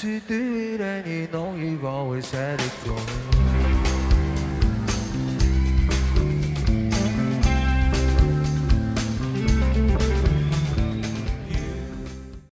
to do it and you know you've always had it going